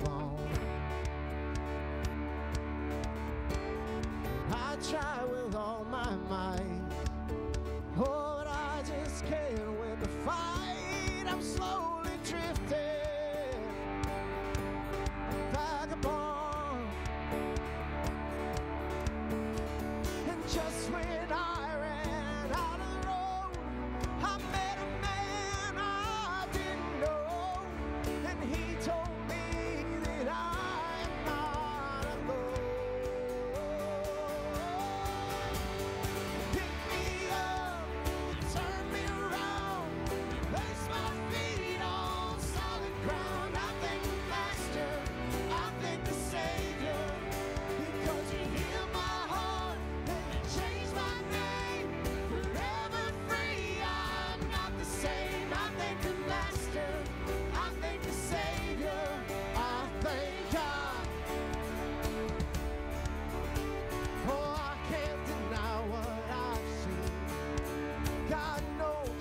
upon. I try.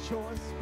choice.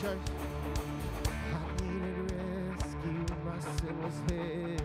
church. I needed rescue, my sin was hid.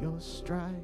Your stripes,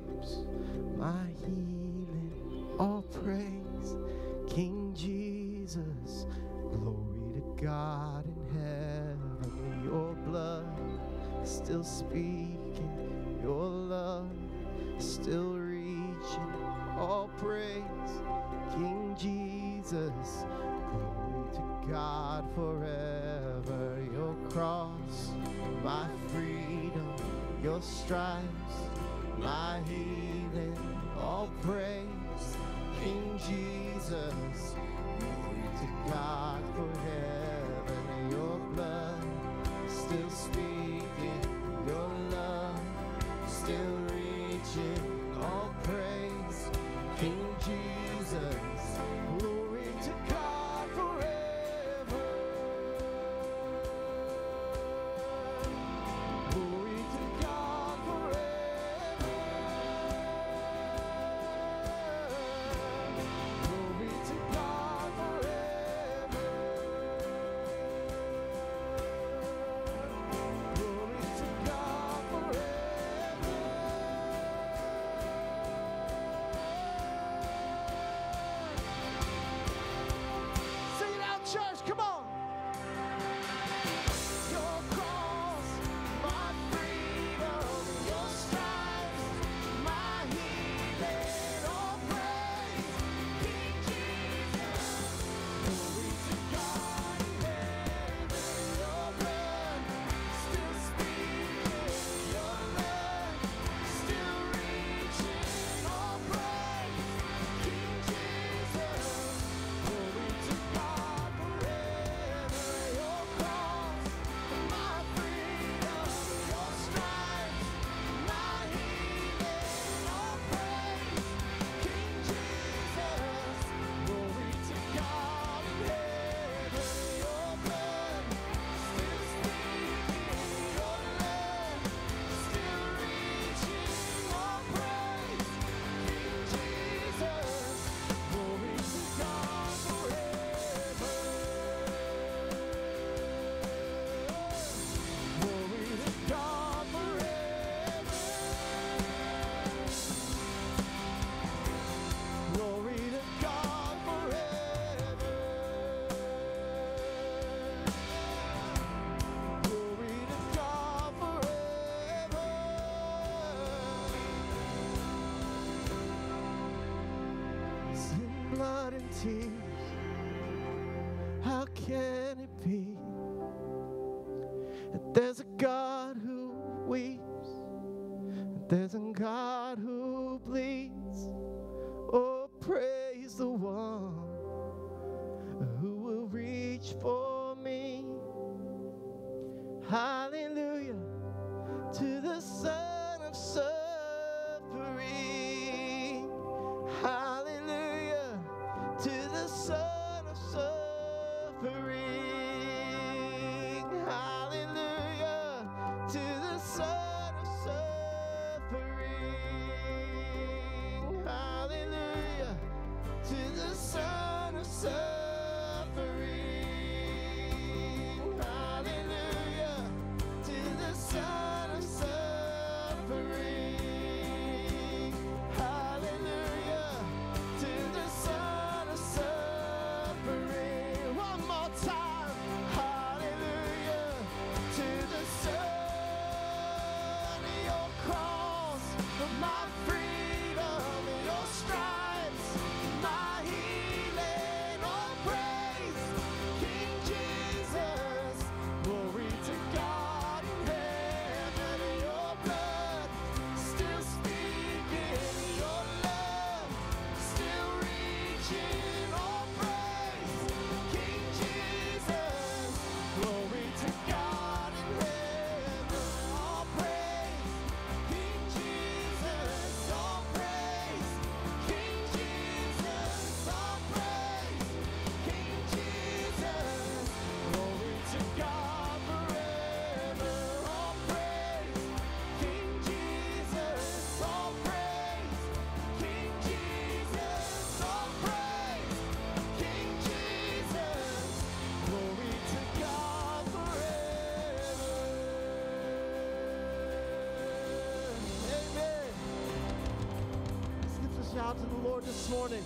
Lord this morning.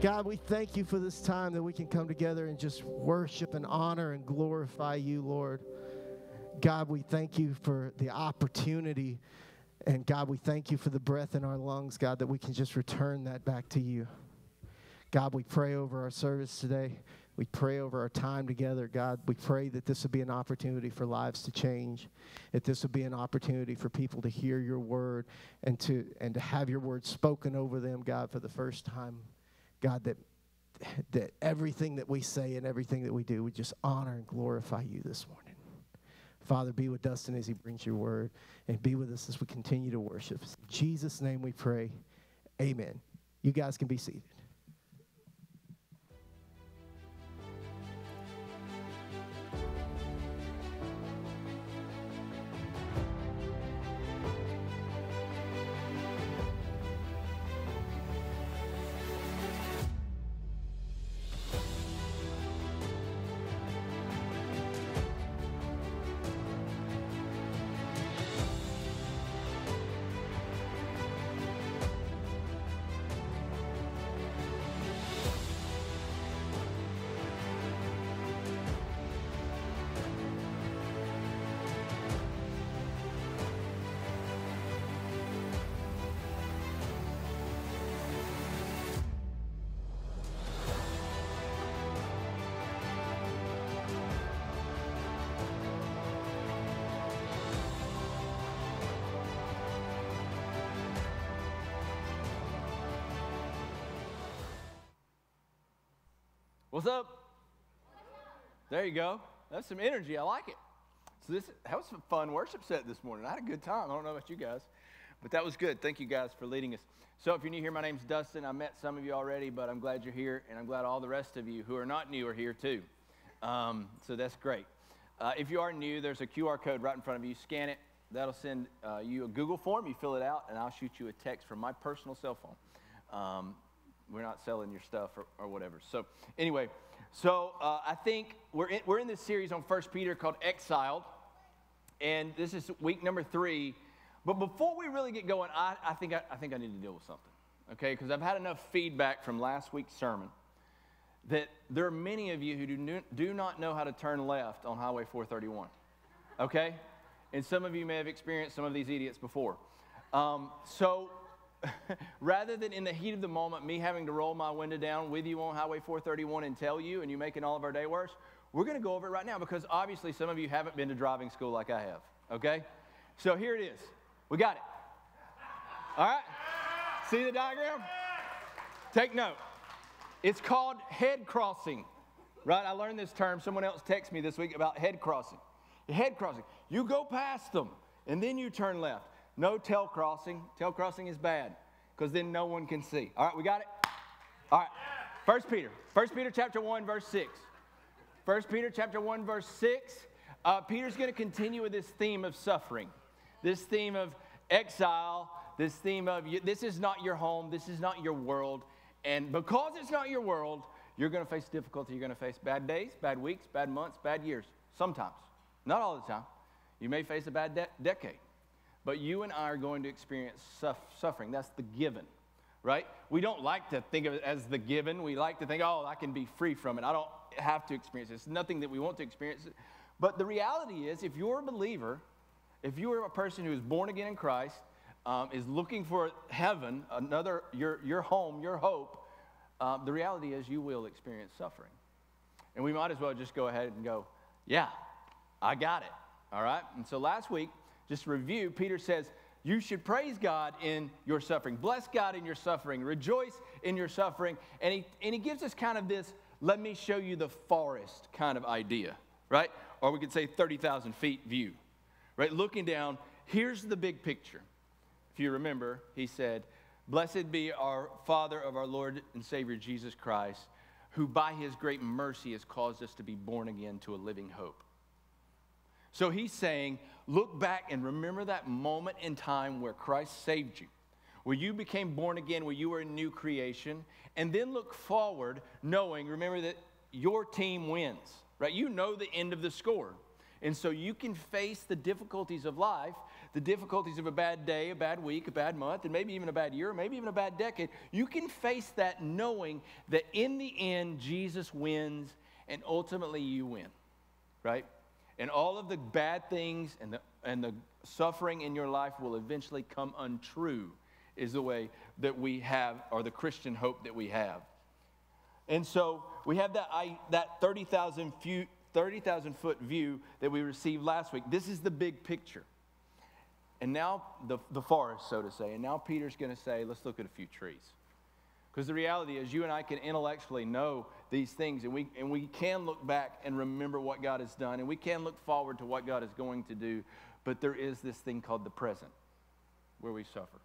God, we thank you for this time that we can come together and just worship and honor and glorify you, Lord. God, we thank you for the opportunity. And God, we thank you for the breath in our lungs, God, that we can just return that back to you. God, we pray over our service today. We pray over our time together, God. We pray that this would be an opportunity for lives to change, that this would be an opportunity for people to hear your word and to and to have your word spoken over them, God, for the first time. God, that that everything that we say and everything that we do would just honor and glorify you this morning. Father, be with Dustin as he brings your word, and be with us as we continue to worship. In Jesus' name we pray. Amen. You guys can be seated. What's up? There you go. That's some energy. I like it. So this that was a fun worship set this morning. I had a good time. I don't know about you guys, but that was good. Thank you guys for leading us. So if you're new here, my name's Dustin. I met some of you already, but I'm glad you're here, and I'm glad all the rest of you who are not new are here too. Um, so that's great. Uh, if you are new, there's a QR code right in front of you. Scan it. That'll send uh, you a Google form. You fill it out, and I'll shoot you a text from my personal cell phone. Um, we're not selling your stuff or, or whatever. So anyway, so uh, I think we're in, we're in this series on First Peter called Exiled, and this is week number three. But before we really get going, I, I think I, I think I need to deal with something, okay? Because I've had enough feedback from last week's sermon that there are many of you who do, do not know how to turn left on Highway 431, okay? And some of you may have experienced some of these idiots before. Um, so rather than in the heat of the moment, me having to roll my window down with you on Highway 431 and tell you, and you making all of our day worse, we're going to go over it right now because obviously some of you haven't been to driving school like I have, okay? So here it is. We got it. All right? See the diagram? Take note. It's called head crossing, right? I learned this term. Someone else texted me this week about head crossing. Head crossing. You go past them and then you turn left. No tail crossing. Tail crossing is bad because then no one can see. All right, we got it? All right. First Peter. First Peter chapter 1, verse 6. First Peter chapter 1, verse 6. Uh, Peter's going to continue with this theme of suffering, this theme of exile, this theme of this is not your home, this is not your world. And because it's not your world, you're going to face difficulty. You're going to face bad days, bad weeks, bad months, bad years. Sometimes. Not all the time. You may face a bad de- decade. But you and I are going to experience suffering. That's the given, right? We don't like to think of it as the given. We like to think, oh, I can be free from it. I don't have to experience it. It's nothing that we want to experience. But the reality is, if you're a believer, if you are a person who is born again in Christ, um, is looking for heaven, another, your, your home, your hope, uh, the reality is you will experience suffering. And we might as well just go ahead and go, yeah, I got it. All right? And so last week, just review, Peter says, you should praise God in your suffering. Bless God in your suffering. Rejoice in your suffering. And he, and he gives us kind of this, let me show you the forest kind of idea, right? Or we could say 30,000 feet view, right? Looking down, here's the big picture. If you remember, he said, Blessed be our Father of our Lord and Savior Jesus Christ, who by his great mercy has caused us to be born again to a living hope. So he's saying, look back and remember that moment in time where Christ saved you, where you became born again, where you were a new creation, and then look forward knowing, remember that your team wins, right? You know the end of the score. And so you can face the difficulties of life, the difficulties of a bad day, a bad week, a bad month, and maybe even a bad year, maybe even a bad decade. You can face that knowing that in the end, Jesus wins and ultimately you win, right? And all of the bad things and the, and the suffering in your life will eventually come untrue, is the way that we have, or the Christian hope that we have. And so we have that, I, that 30,000 few, 30,000 foot view that we received last week. This is the big picture. And now the, the forest, so to say. And now Peter's going to say, let's look at a few trees. Because the reality is, you and I can intellectually know these things, and we, and we can look back and remember what God has done, and we can look forward to what God is going to do. But there is this thing called the present where we suffer.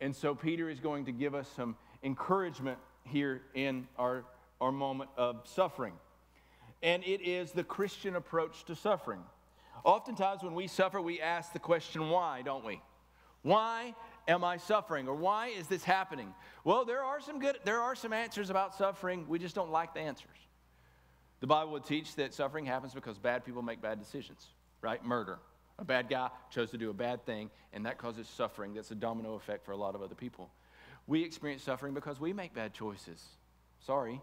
And so Peter is going to give us some encouragement here in our, our moment of suffering. And it is the Christian approach to suffering. Oftentimes, when we suffer, we ask the question, why, don't we? Why am I suffering? Or why is this happening? Well, there are some good, there are some answers about suffering. We just don't like the answers. The Bible would teach that suffering happens because bad people make bad decisions, right? Murder. A bad guy chose to do a bad thing, and that causes suffering. That's a domino effect for a lot of other people. We experience suffering because we make bad choices. Sorry.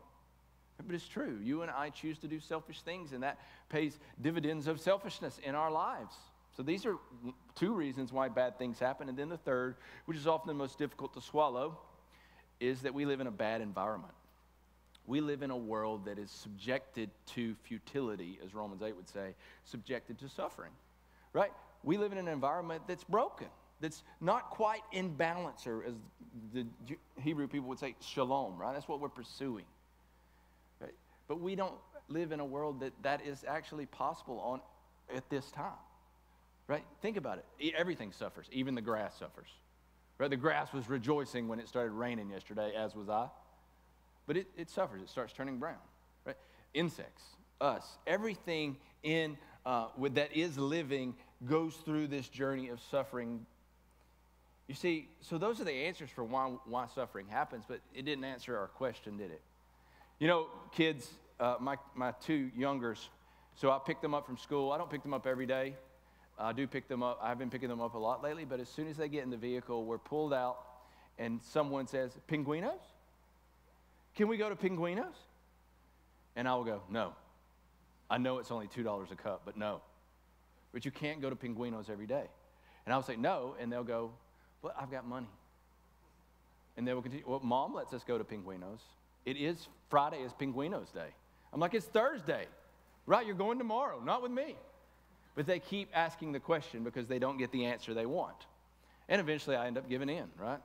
But it's true. You and I choose to do selfish things, and that pays dividends of selfishness in our lives. So these are two reasons why bad things happen. And then the third, which is often the most difficult to swallow, is that we live in a bad environment. We live in a world that is subjected to futility, as Romans 8 would say, subjected to suffering, right? We live in an environment that's broken, that's not quite in balance, or as the Hebrew people would say, shalom, right? That's what we're pursuing. Right? But we don't live in a world that that is actually possible on, at this time. Right? Think about it. Everything suffers, even the grass suffers. Right? The grass was rejoicing when it started raining yesterday, as was I. But it, it suffers, it starts turning brown. Right? Insects, us, everything in uh, with, that is living goes through this journey of suffering. You see, so those are the answers for why, why suffering happens, but it didn't answer our question, did it? You know, kids, uh, my, my two youngers, so I pick them up from school. I don't pick them up every day. I do pick them up. I've been picking them up a lot lately, but as soon as they get in the vehicle, we're pulled out and someone says, Pinguinos? Can we go to Pinguinos? And I will go, no. I know it's only $2 a cup, but no. But you can't go to Pinguinos every day. And I'll say, no. And they'll go, but I've got money. And they will continue, well, mom lets us go to Pinguinos. It is Friday is Pinguinos Day. I'm like, it's Thursday. Right, you're going tomorrow, not with me. But they keep asking the question because they don't get the answer they want. And eventually I end up giving in, right?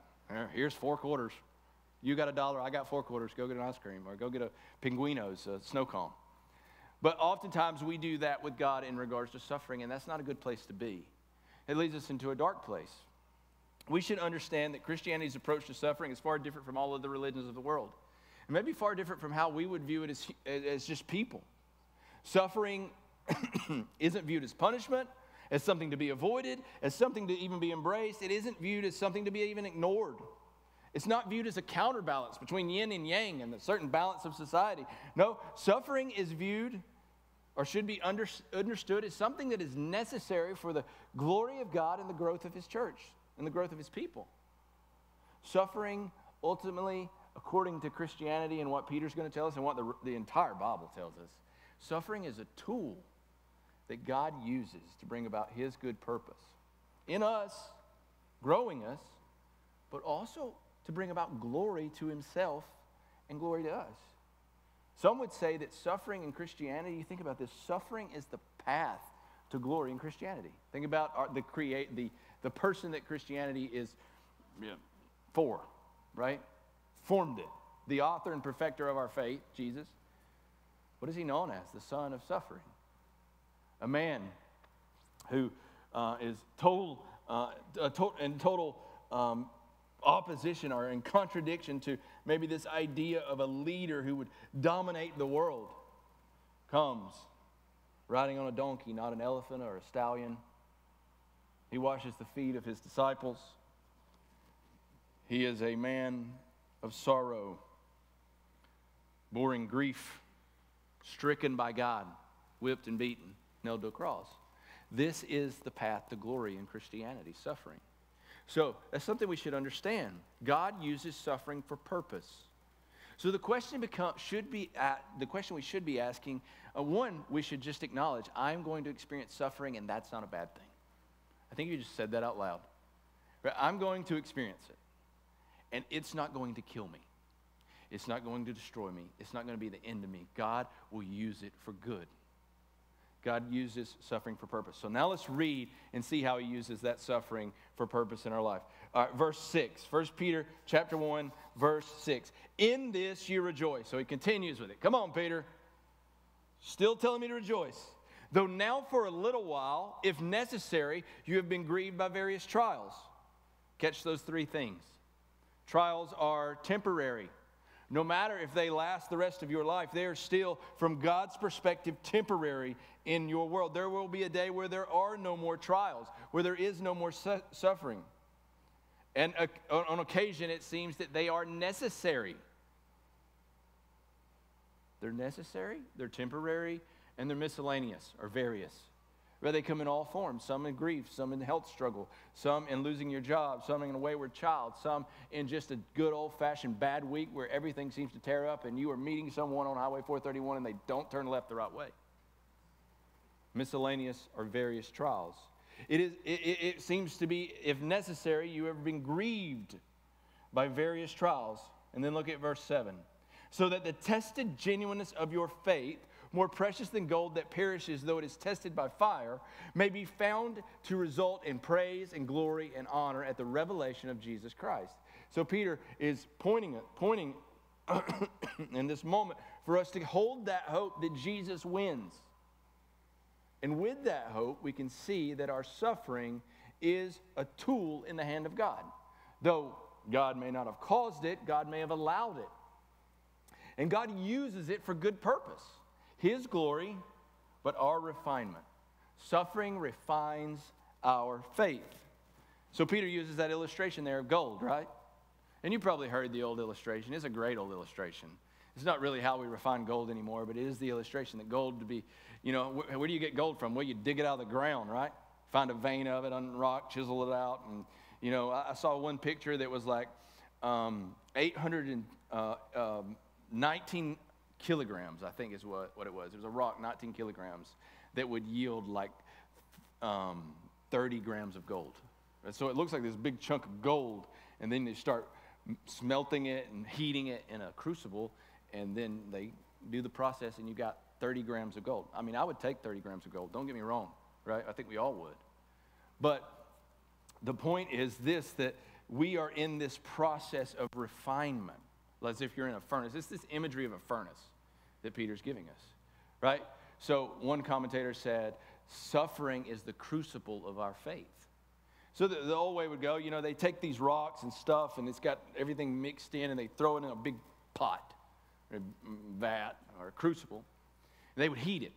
Here's four quarters. You got a dollar, I got four quarters. Go get an ice cream or go get a Pinguino's a snow cone. But oftentimes we do that with God in regards to suffering, and that's not a good place to be. It leads us into a dark place. We should understand that Christianity's approach to suffering is far different from all other religions of the world. It may be far different from how we would view it as, as just people. Suffering isn't viewed as punishment, as something to be avoided, as something to even be embraced. It isn't viewed as something to be even ignored. It's not viewed as a counterbalance between yin and yang and a certain balance of society. No, suffering is viewed or should be under, understood as something that is necessary for the glory of God and the growth of His church and the growth of His people. Suffering ultimately according to Christianity and what Peter's going to tell us and what the, the entire Bible tells us, suffering is a tool that God uses to bring about His good purpose in us, growing us, but also to bring about glory to Himself and glory to us. Some would say that suffering in Christianity, you think about this, suffering is the path to glory in Christianity. Think about our, the create the, the person that Christianity is yeah, for, right? formed it. The author and perfecter of our faith, Jesus. What is he known as? The son of suffering. A man who uh, is total, uh, to- in total um, opposition or in contradiction to maybe this idea of a leader who would dominate the world comes riding on a donkey, not an elephant or a stallion. He washes the feet of his disciples. He is a man of sorrow, boring grief, stricken by God, whipped and beaten, nailed to a cross. This is the path to glory in Christianity, suffering. So that's something we should understand. God uses suffering for purpose. So the question become, should be at, the question we should be asking. Uh, one, we should just acknowledge I'm going to experience suffering, and that's not a bad thing. I think you just said that out loud. I'm going to experience it and it's not going to kill me. It's not going to destroy me. It's not going to be the end of me. God will use it for good. God uses suffering for purpose. So now let's read and see how he uses that suffering for purpose in our life. Right, verse 6. 1 Peter chapter 1, verse 6. In this you rejoice. So he continues with it. Come on, Peter. Still telling me to rejoice. Though now for a little while, if necessary, you have been grieved by various trials. Catch those three things. Trials are temporary. No matter if they last the rest of your life, they are still, from God's perspective, temporary in your world. There will be a day where there are no more trials, where there is no more su- suffering. And uh, on occasion, it seems that they are necessary. They're necessary, they're temporary, and they're miscellaneous or various. They come in all forms some in grief, some in health struggle, some in losing your job, some in a wayward child, some in just a good old fashioned bad week where everything seems to tear up and you are meeting someone on Highway 431 and they don't turn left the right way. Miscellaneous or various trials. It, is, it, it seems to be, if necessary, you have been grieved by various trials. And then look at verse 7. So that the tested genuineness of your faith, more precious than gold that perishes though it is tested by fire, may be found to result in praise and glory and honor at the revelation of Jesus Christ. So Peter is pointing, pointing in this moment for us to hold that hope that Jesus wins. And with that hope, we can see that our suffering is a tool in the hand of God. Though God may not have caused it, God may have allowed it. And God uses it for good purpose. His glory, but our refinement. Suffering refines our faith. So Peter uses that illustration there of gold, right? And you probably heard the old illustration. It's a great old illustration. It's not really how we refine gold anymore, but it is the illustration that gold to be, you know, wh- where do you get gold from? Well, you dig it out of the ground, right? Find a vein of it on rock, chisel it out. And, you know, I, I saw one picture that was like um, 819 uh, um, kilograms, I think is what, what it was. It was a rock, 19 kilograms, that would yield like um, 30 grams of gold. And so it looks like this big chunk of gold, and then they start smelting it and heating it in a crucible, and then they do the process, and you got 30 grams of gold. I mean, I would take 30 grams of gold, don't get me wrong. right? I think we all would. But the point is this that we are in this process of refinement, as if you're in a furnace. It's this imagery of a furnace that Peter's giving us, right? So one commentator said, suffering is the crucible of our faith. So the, the, old way would go, you know, they take these rocks and stuff and it's got everything mixed in and they throw it in a big pot or vat or crucible. And they would heat it.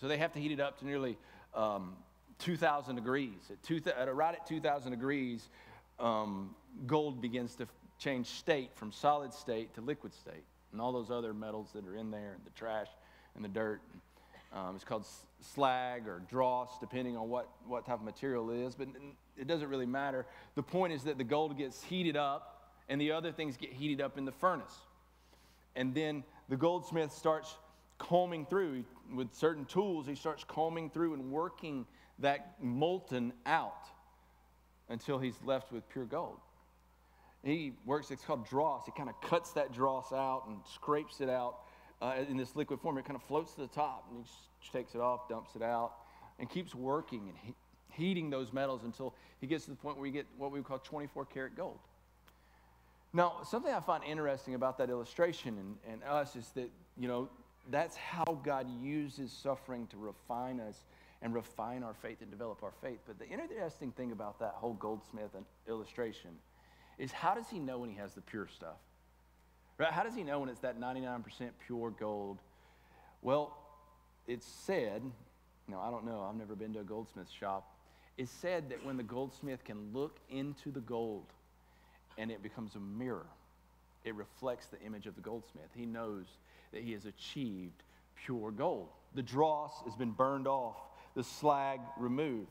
So they have to heat it up to nearly um, 2,000 degrees. At, two, at right at 2,000 degrees, um, gold begins to change state from solid state to liquid state. And all those other metals that are in there, and the trash and the dirt. Um, it's called slag or dross, depending on what, what type of material it is, but it doesn't really matter. The point is that the gold gets heated up, and the other things get heated up in the furnace. And then the goldsmith starts combing through with certain tools, he starts combing through and working that molten out until he's left with pure gold. He works, it's called dross. He kind of cuts that dross out and scrapes it out uh, in this liquid form. It kind of floats to the top and he takes it off, dumps it out, and keeps working and he, heating those metals until he gets to the point where you get what we call 24 karat gold. Now, something I find interesting about that illustration and, and us is that, you know, that's how God uses suffering to refine us and refine our faith and develop our faith. But the interesting thing about that whole goldsmith illustration is how does he know when he has the pure stuff? Right? How does he know when it's that 99% pure gold? Well, it's said, know, I don't know, I've never been to a goldsmith shop. It's said that when the goldsmith can look into the gold and it becomes a mirror, it reflects the image of the goldsmith. He knows that he has achieved pure gold. The dross has been burned off, the slag removed.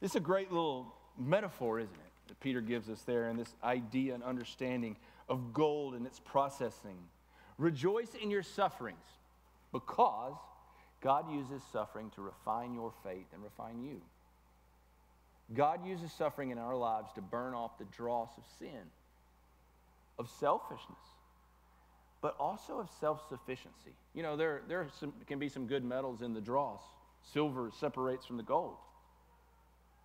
It's a great little metaphor, isn't it, that Peter gives us there in this idea and understanding of gold and its processing. Rejoice in your sufferings because God uses suffering to refine your faith and refine you. God uses suffering in our lives to burn off the dross of sin, of selfishness, but also of self sufficiency. You know, there, there some, can be some good metals in the dross. Silver separates from the gold.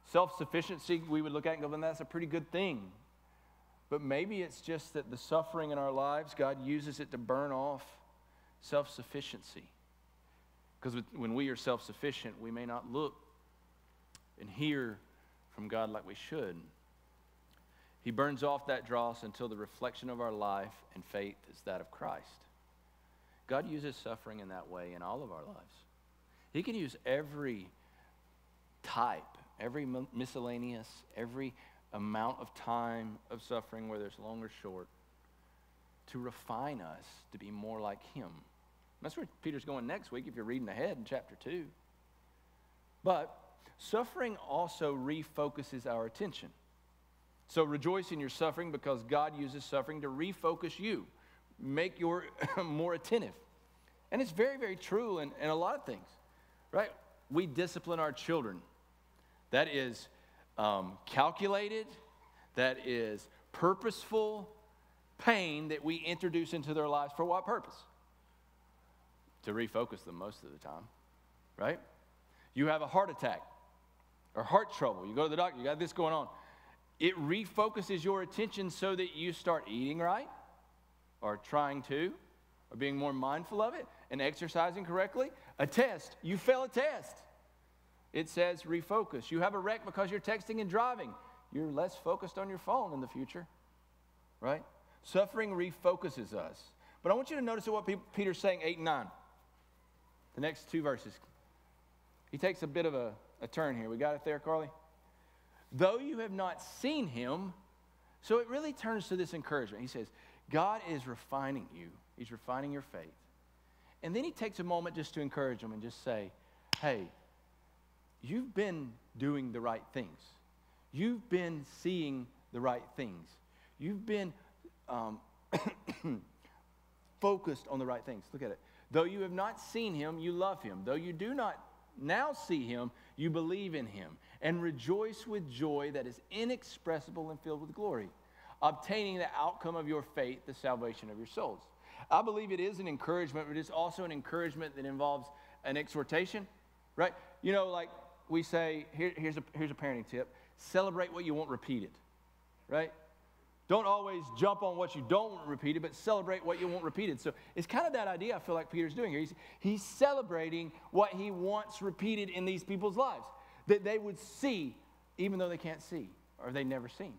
Self sufficiency, we would look at and go, then that's a pretty good thing. But maybe it's just that the suffering in our lives, God uses it to burn off self sufficiency. Because when we are self sufficient, we may not look and hear from God like we should. He burns off that dross until the reflection of our life and faith is that of Christ. God uses suffering in that way in all of our lives. He can use every type, every miscellaneous, every amount of time of suffering, whether it's long or short, to refine us to be more like Him. That's where Peter's going next week if you're reading ahead in chapter 2. But suffering also refocuses our attention. So rejoice in your suffering because God uses suffering to refocus you, make you more attentive. And it's very, very true in, in a lot of things, right? We discipline our children. That is um, calculated, that is purposeful pain that we introduce into their lives for what purpose? To refocus them most of the time, right? You have a heart attack or heart trouble. You go to the doctor, you got this going on. It refocuses your attention so that you start eating right or trying to or being more mindful of it and exercising correctly. A test, you fail a test. It says refocus. You have a wreck because you're texting and driving. You're less focused on your phone in the future, right? Suffering refocuses us. But I want you to notice what Peter's saying, 8 and 9. The next two verses. He takes a bit of a, a turn here. We got it there, Carly? Though you have not seen him, so it really turns to this encouragement. He says, God is refining you, He's refining your faith. And then he takes a moment just to encourage them and just say, hey, you've been doing the right things. You've been seeing the right things. You've been um, focused on the right things. Look at it. Though you have not seen him, you love him. Though you do not now see him, you believe in him and rejoice with joy that is inexpressible and filled with glory, obtaining the outcome of your faith, the salvation of your souls. I believe it is an encouragement, but it's also an encouragement that involves an exhortation, right? You know, like we say here, here's, a, here's a parenting tip celebrate what you want repeated, right? Don't always jump on what you don't want repeated, but celebrate what you want repeated. So it's kind of that idea I feel like Peter's doing here. He's, he's celebrating what he wants repeated in these people's lives, that they would see, even though they can't see or they've never seen.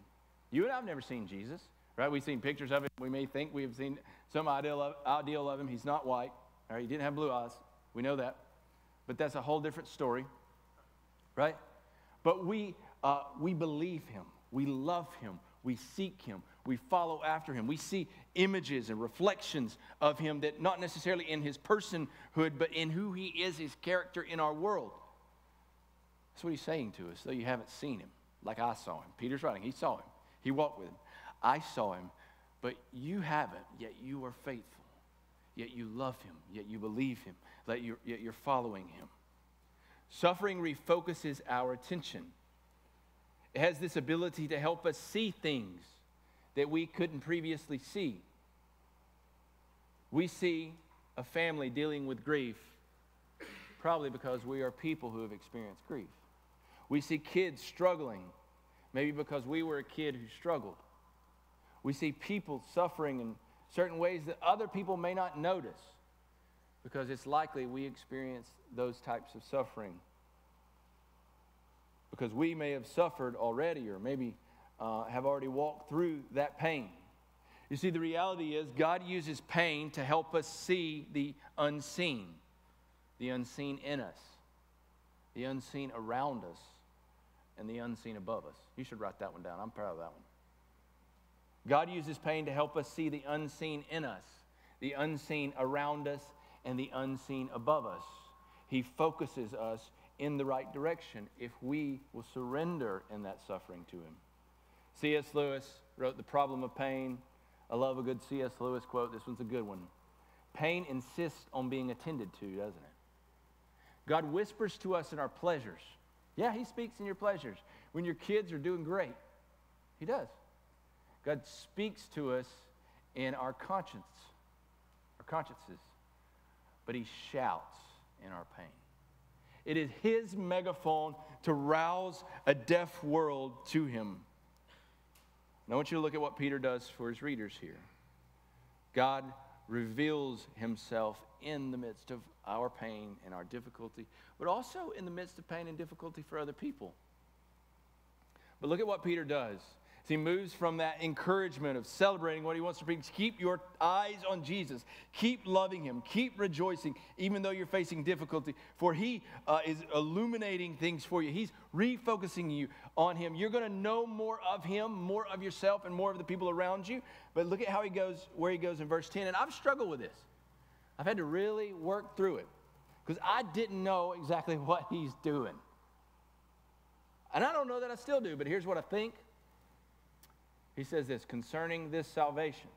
You and I have never seen Jesus, right? We've seen pictures of him. We may think we have seen some ideal of, ideal of him. He's not white, all right? He didn't have blue eyes. We know that. But that's a whole different story, right? But we, uh, we believe him. We love him. We seek him. We follow after him. We see images and reflections of him that not necessarily in his personhood, but in who he is, his character in our world. That's what he's saying to us, though you haven't seen him, like I saw him. Peter's writing, he saw him. He walked with him. I saw him, but you haven't, yet you are faithful. Yet you love him, yet you believe him, yet you're, yet you're following him. Suffering refocuses our attention. It has this ability to help us see things that we couldn't previously see. We see a family dealing with grief probably because we are people who have experienced grief. We see kids struggling, maybe because we were a kid who struggled. We see people suffering in certain ways that other people may not notice because it's likely we experience those types of suffering. Because we may have suffered already, or maybe uh, have already walked through that pain. You see, the reality is God uses pain to help us see the unseen, the unseen in us, the unseen around us, and the unseen above us. You should write that one down. I'm proud of that one. God uses pain to help us see the unseen in us, the unseen around us, and the unseen above us. He focuses us in the right direction if we will surrender in that suffering to Him. C.S. Lewis wrote The Problem of Pain. I love a good C.S. Lewis quote. This one's a good one. Pain insists on being attended to, doesn't it? God whispers to us in our pleasures. Yeah, He speaks in your pleasures. When your kids are doing great, He does. God speaks to us in our conscience, our consciences, but He shouts in our pain. It is His megaphone to rouse a deaf world to Him. And I want you to look at what Peter does for his readers here. God reveals Himself in the midst of our pain and our difficulty, but also in the midst of pain and difficulty for other people. But look at what Peter does. As he moves from that encouragement of celebrating what he wants to bring, keep your eyes on Jesus. Keep loving him. Keep rejoicing, even though you're facing difficulty. For he uh, is illuminating things for you. He's refocusing you on him. You're going to know more of him, more of yourself, and more of the people around you. But look at how he goes, where he goes in verse 10. And I've struggled with this. I've had to really work through it because I didn't know exactly what he's doing. And I don't know that I still do, but here's what I think. He says this concerning this salvation.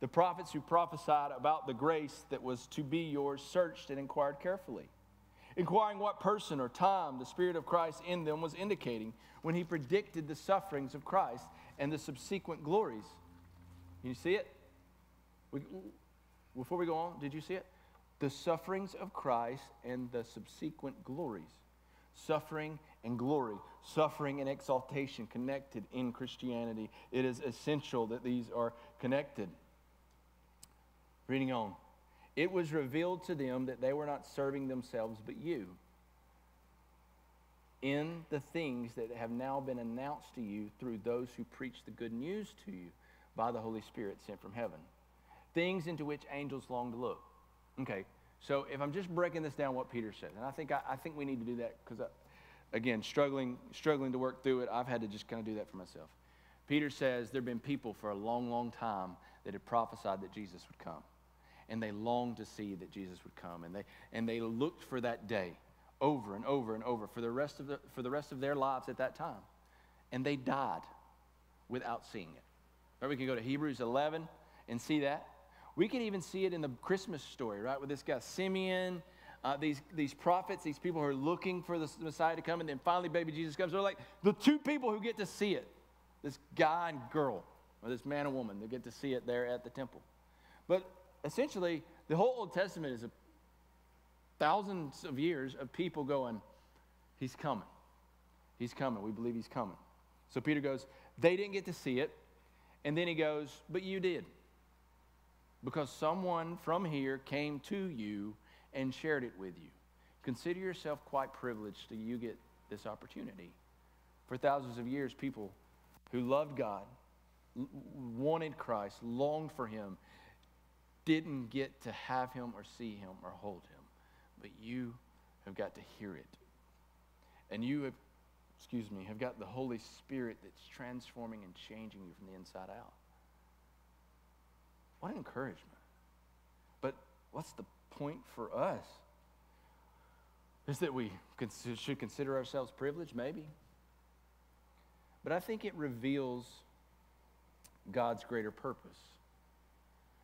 The prophets who prophesied about the grace that was to be yours searched and inquired carefully, inquiring what person or time the Spirit of Christ in them was indicating when he predicted the sufferings of Christ and the subsequent glories. You see it? We, before we go on, did you see it? The sufferings of Christ and the subsequent glories. Suffering and glory, suffering and exaltation connected in Christianity. It is essential that these are connected. Reading on. It was revealed to them that they were not serving themselves but you in the things that have now been announced to you through those who preach the good news to you by the Holy Spirit sent from heaven. Things into which angels long to look. Okay, so if I'm just breaking this down, what Peter said, and I think I, I think we need to do that because again, struggling, struggling to work through it, I've had to just kind of do that for myself. Peter says there have been people for a long, long time that had prophesied that Jesus would come. And they longed to see that Jesus would come. And they, and they looked for that day over and over and over for the, rest of the, for the rest of their lives at that time. And they died without seeing it. Or we can go to Hebrews 11 and see that. We can even see it in the Christmas story, right? With this guy, Simeon uh, these, these prophets, these people who are looking for the Messiah to come, and then finally baby Jesus comes. They're like the two people who get to see it this guy and girl, or this man and woman, they get to see it there at the temple. But essentially, the whole Old Testament is a thousands of years of people going, He's coming. He's coming. We believe he's coming. So Peter goes, They didn't get to see it. And then he goes, But you did. Because someone from here came to you and shared it with you. Consider yourself quite privileged that you get this opportunity. For thousands of years, people who loved God, wanted Christ, longed for Him, didn't get to have Him or see Him or hold Him. But you have got to hear it. And you have, excuse me, have got the Holy Spirit that's transforming and changing you from the inside out. What an encouragement. But what's the point for us? Is that we should consider ourselves privileged? Maybe. But I think it reveals God's greater purpose.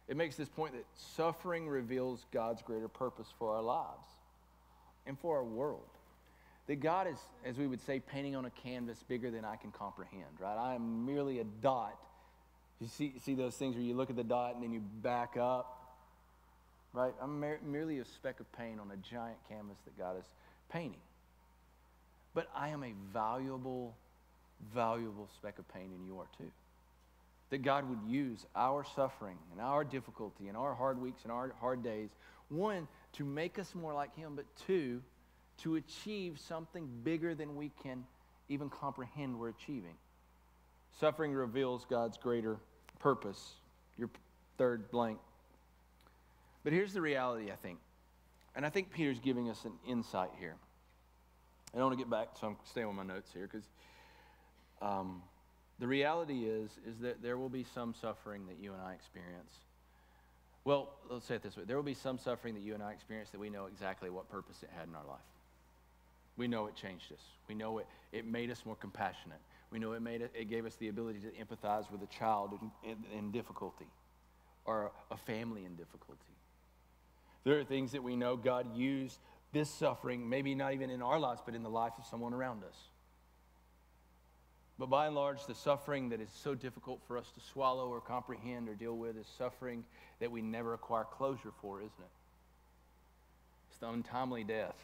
It makes this point that suffering reveals God's greater purpose for our lives and for our world. That God is, as we would say, painting on a canvas bigger than I can comprehend, right? I am merely a dot. You see, see those things where you look at the dot and then you back up, right? I'm mer- merely a speck of paint on a giant canvas that God is painting. But I am a valuable, valuable speck of paint, and you are too that God would use our suffering and our difficulty and our hard weeks and our hard days, one, to make us more like Him, but two, to achieve something bigger than we can even comprehend we're achieving. Suffering reveals God's greater purpose. Your third blank. But here's the reality, I think. And I think Peter's giving us an insight here. I don't want to get back, so I'm staying on my notes here because um, the reality is, is that there will be some suffering that you and I experience. Well, let's say it this way there will be some suffering that you and I experience that we know exactly what purpose it had in our life. We know it changed us. We know it, it made us more compassionate. We know it, made it, it gave us the ability to empathize with a child in, in, in difficulty or a family in difficulty. There are things that we know God used this suffering, maybe not even in our lives, but in the life of someone around us. But by and large, the suffering that is so difficult for us to swallow or comprehend or deal with is suffering that we never acquire closure for, isn't it? It's the untimely death.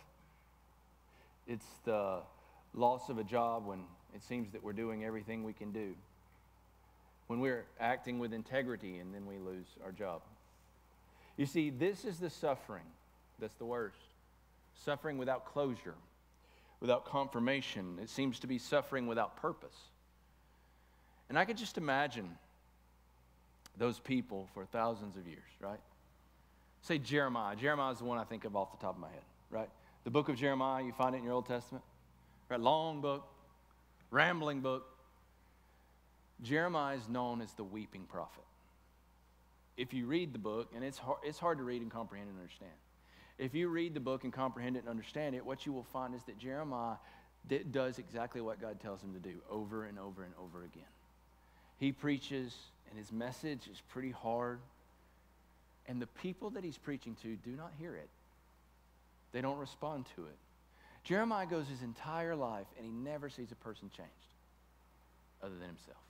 It's the loss of a job when it seems that we're doing everything we can do. When we're acting with integrity and then we lose our job. You see, this is the suffering that's the worst. Suffering without closure without confirmation. It seems to be suffering without purpose. And I could just imagine those people for thousands of years, right? Say Jeremiah. Jeremiah is the one I think of off the top of my head, right? The book of Jeremiah, you find it in your Old Testament, right? Long book, rambling book. Jeremiah is known as the weeping prophet. If you read the book, and it's hard, it's hard to read and comprehend and understand. If you read the book and comprehend it and understand it, what you will find is that Jeremiah does exactly what God tells him to do over and over and over again. He preaches, and his message is pretty hard. And the people that he's preaching to do not hear it, they don't respond to it. Jeremiah goes his entire life and he never sees a person changed other than himself.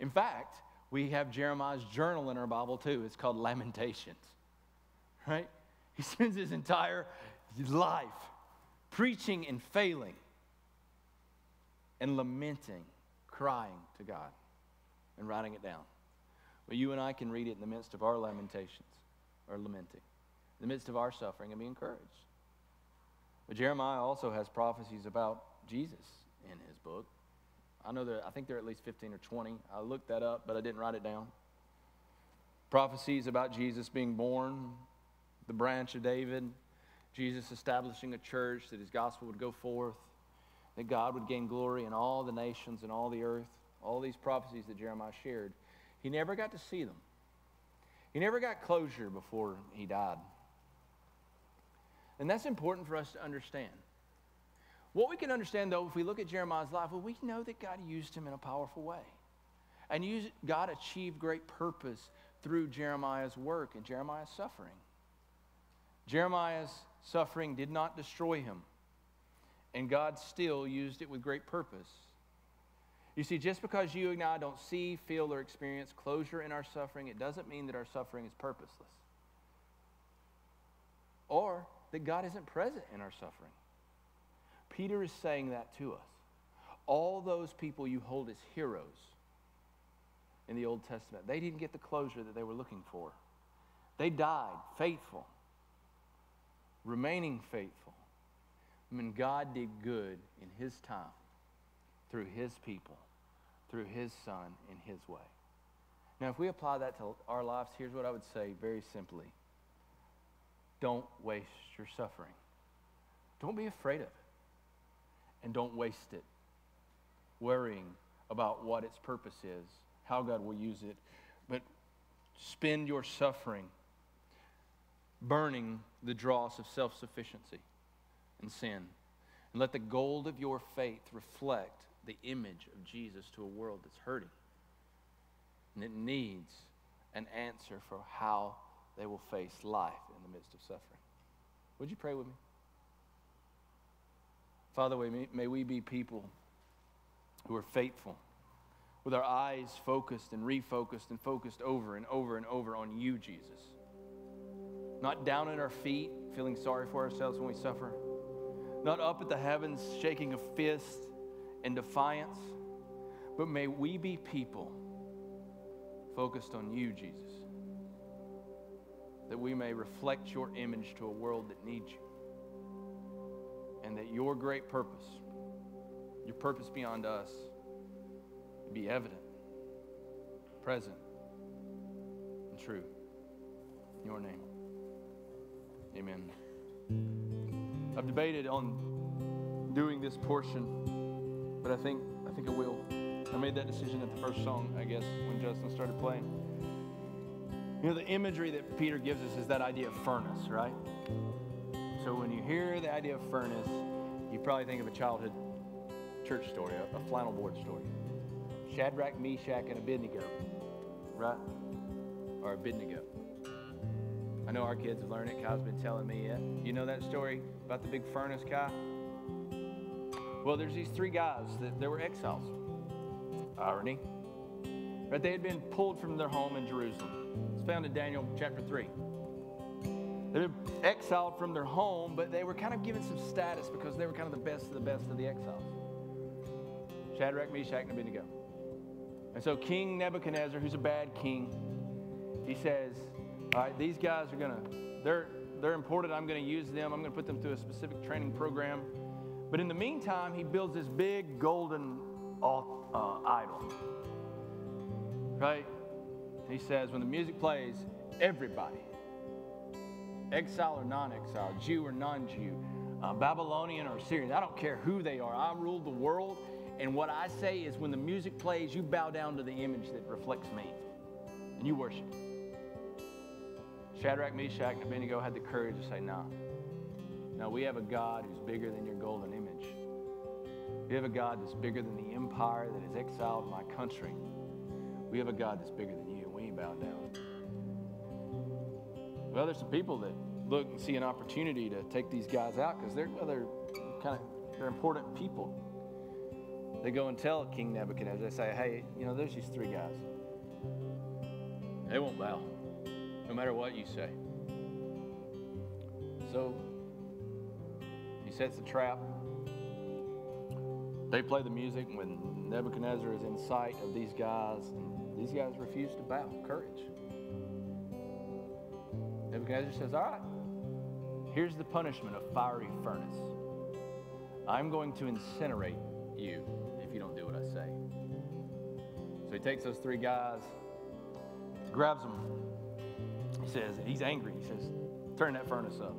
In fact, we have Jeremiah's journal in our Bible too. It's called Lamentations, right? He spends his entire life preaching and failing and lamenting, crying to God and writing it down. But you and I can read it in the midst of our lamentations or lamenting, in the midst of our suffering and be encouraged. But Jeremiah also has prophecies about Jesus in his book. I know that I think there are at least 15 or 20. I looked that up, but I didn't write it down. Prophecies about Jesus being born, the branch of David, Jesus establishing a church, that his gospel would go forth, that God would gain glory in all the nations and all the earth, all these prophecies that Jeremiah shared. He never got to see them. He never got closure before he died. And that's important for us to understand. What we can understand, though, if we look at Jeremiah's life, well, we know that God used him in a powerful way. And God achieved great purpose through Jeremiah's work and Jeremiah's suffering. Jeremiah's suffering did not destroy him, and God still used it with great purpose. You see, just because you and I don't see, feel, or experience closure in our suffering, it doesn't mean that our suffering is purposeless or that God isn't present in our suffering. Peter is saying that to us. All those people you hold as heroes in the Old Testament, they didn't get the closure that they were looking for. They died faithful, remaining faithful. I mean, God did good in His time through His people, through His Son, in His way. Now, if we apply that to our lives, here's what I would say very simply don't waste your suffering. Don't be afraid of it. And don't waste it worrying about what its purpose is, how God will use it. But spend your suffering burning the dross of self sufficiency and sin. And let the gold of your faith reflect the image of Jesus to a world that's hurting. And it needs an answer for how they will face life in the midst of suffering. Would you pray with me? Father, may we be people who are faithful, with our eyes focused and refocused and focused over and over and over on you, Jesus. Not down at our feet, feeling sorry for ourselves when we suffer. Not up at the heavens, shaking a fist in defiance. But may we be people focused on you, Jesus. That we may reflect your image to a world that needs you. And that your great purpose, your purpose beyond us, be evident, present, and true. In your name. Amen. I've debated on doing this portion, but I think I think I will. I made that decision at the first song, I guess, when Justin started playing. You know, the imagery that Peter gives us is that idea of furnace, right? So when you hear the idea of furnace, you probably think of a childhood church story, a, flannel board story. Shadrach, Meshach, and Abednego, right? Or Abednego. I know our kids have learned it. Kyle's been telling me it. You know that story about the big furnace, Kai? Well, there's these three guys that they were exiles. Irony. Right? They had been pulled from their home in Jerusalem. It's found in Daniel chapter 3. They've been exiled from their home, but they were kind of given some status because they were kind of the best of the best of the exiles. Shadrach, Meshach, and Abednego. And so King Nebuchadnezzar, who's a bad king, he says, All right, these guys are going to, they're, they're important. I'm going to use them. I'm going to put them through a specific training program. But in the meantime, he builds this big golden uh, idol. Right? He says, when the music plays, everybody, exile or non exile, Jew or non Jew, uh, Babylonian or Syrian, I don't care who they are, I rule the world. And what I say is when the music plays, you bow down to the image that reflects me and you worship. Shadrach, Meshach, and Abednego had the courage to say, no. No, we have a God who's bigger than your golden image. We have a God that's bigger than the empire that has exiled my country. We have a God that's bigger than you, and we ain't bowed down. Well, there's some people that look and see an opportunity to take these guys out because they're, well, they're kind of they're important people. They go and tell King Nebuchadnezzar, they say, hey, you know, there's these three guys. They won't bow, no matter what you say. So he sets a trap. They play the music when Nebuchadnezzar is in sight of these guys, and these guys refuse to bow. Courage. Nebuchadnezzar says, All right, here's the punishment of fiery furnace. I'm going to incinerate you if you don't do what I say. So he takes those three guys, grabs them. He says, he's angry. He says, turn that furnace up.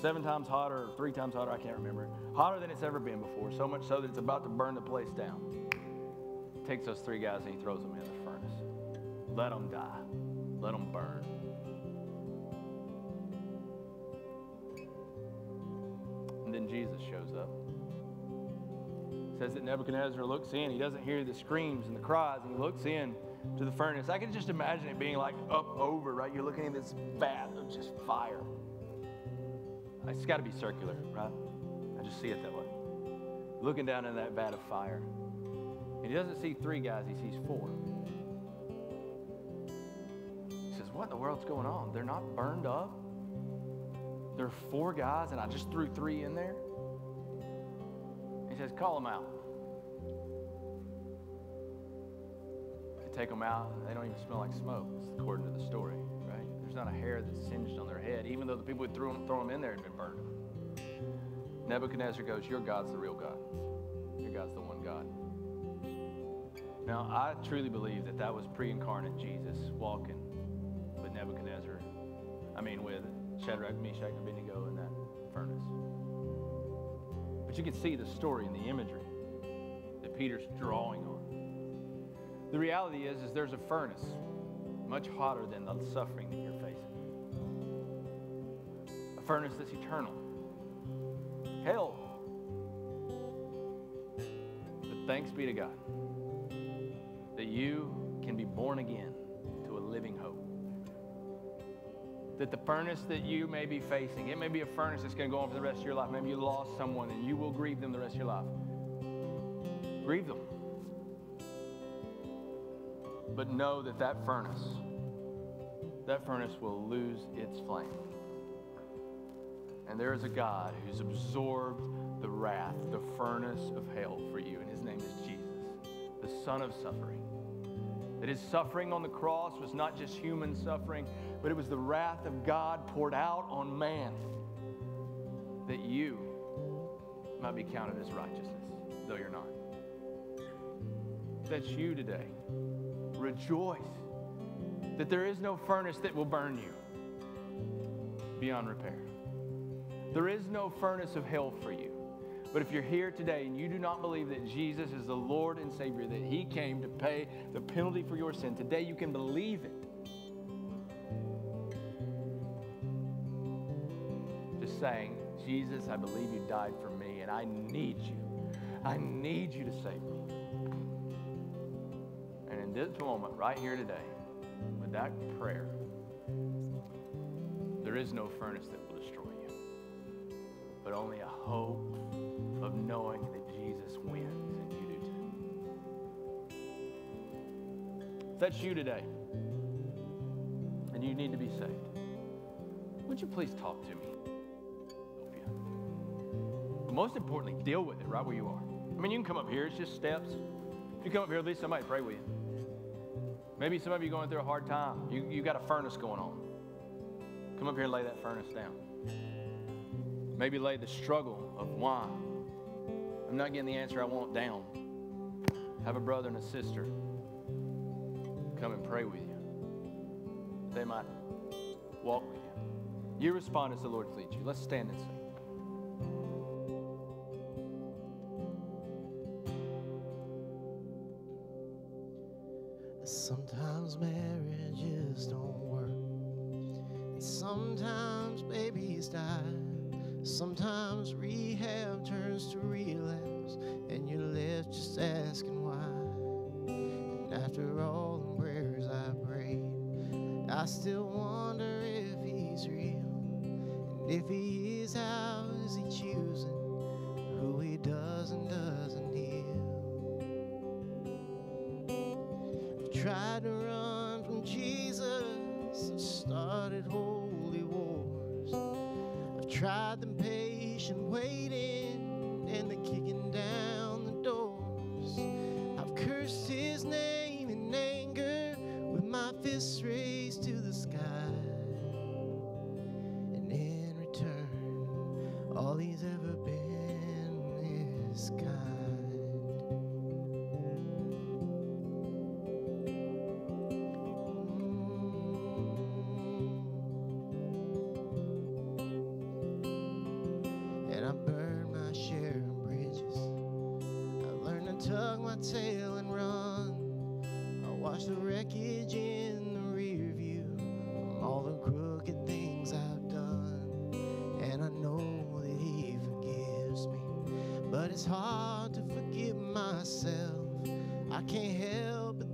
Seven times hotter, three times hotter, I can't remember. Hotter than it's ever been before, so much so that it's about to burn the place down. Takes those three guys and he throws them in the furnace. Let them die. Let them burn. Then Jesus shows up says that Nebuchadnezzar looks in. He doesn't hear the screams and the cries, and he looks in to the furnace. I can just imagine it being like up over, right? You're looking at this vat of just fire. It's got to be circular, right? I just see it that way. Looking down in that vat of fire. And he doesn't see three guys, he sees four. He says, What in the world's going on? They're not burned up? There are four guys, and I just threw three in there? He says, Call them out. They take them out, and they don't even smell like smoke, according to the story, right? There's not a hair that's singed on their head, even though the people who threw them, throw them in there had been burned. Nebuchadnezzar goes, Your God's the real God. Your God's the one God. Now, I truly believe that that was pre incarnate Jesus walking with Nebuchadnezzar. I mean, with Shadrach, Meshach, and Abednego in that furnace. But you can see the story and the imagery that Peter's drawing on. The reality is, is there's a furnace much hotter than the suffering that you're facing. A furnace that's eternal. Hell. But thanks be to God that you can be born again That the furnace that you may be facing, it may be a furnace that's going to go on for the rest of your life. Maybe you lost someone and you will grieve them the rest of your life. Grieve them. But know that that furnace, that furnace will lose its flame. And there is a God who's absorbed the wrath, the furnace of hell for you, and his name is Jesus, the Son of suffering. That his suffering on the cross was not just human suffering, but it was the wrath of God poured out on man that you might be counted as righteousness, though you're not. That's you today. Rejoice that there is no furnace that will burn you beyond repair. There is no furnace of hell for you. But if you're here today and you do not believe that Jesus is the Lord and Savior, that He came to pay the penalty for your sin, today you can believe it. Saying, Jesus, I believe you died for me and I need you. I need you to save me. And in this moment, right here today, with that prayer, there is no furnace that will destroy you, but only a hope of knowing that Jesus wins and you do too. If that's you today and you need to be saved, would you please talk to me? Most importantly, deal with it right where you are. I mean, you can come up here, it's just steps. If you come up here, at least somebody pray with you. Maybe some of you going through a hard time. You, you got a furnace going on. Come up here and lay that furnace down. Maybe lay the struggle of why I'm not getting the answer I want down. Have a brother and a sister come and pray with you. They might walk with you. You respond as the Lord leads you. Let's stand and sing. Die. Sometimes rehab turns to relapse, and you're left just asking why. And after all the prayers I prayed, I still wonder if he's real. And if he is, how is he choosing who he does and doesn't heal? I've tried to But it's hard to forgive myself. I can't help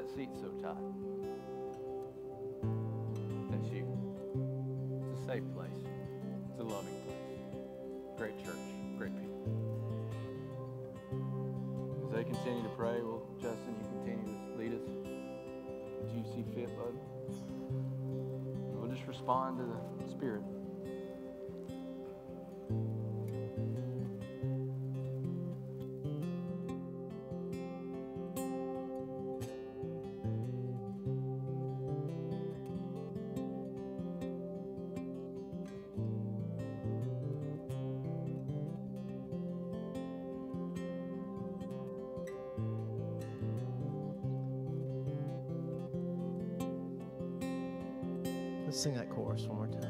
that seat so tight. That's you. It's a safe place. It's a loving place. Great church, great people. As they continue to pray, well, Justin, you continue to lead us Do you see fit, bud. We'll just respond to the Spirit. Sing that chorus one more time.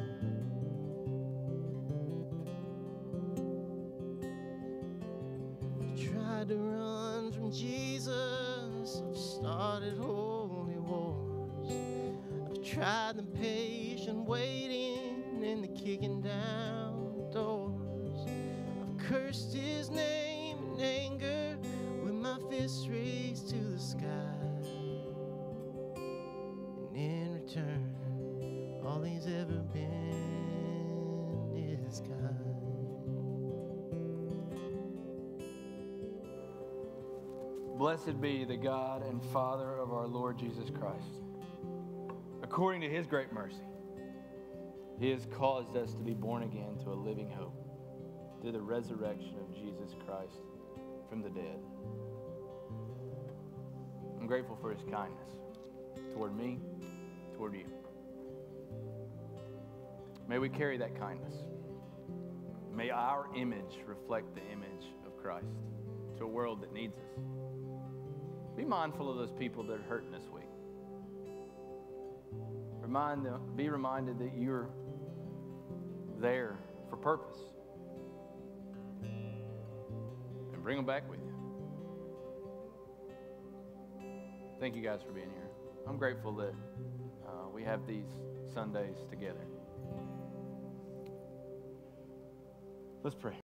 Blessed be the God and Father of our Lord Jesus Christ. According to his great mercy, he has caused us to be born again to a living hope through the resurrection of Jesus Christ from the dead. I'm grateful for his kindness toward me, toward you. May we carry that kindness. May our image reflect the image of Christ to a world that needs us. Be mindful of those people that are hurting this week. Remind them, be reminded that you're there for purpose. And bring them back with you. Thank you guys for being here. I'm grateful that uh, we have these Sundays together. Let's pray.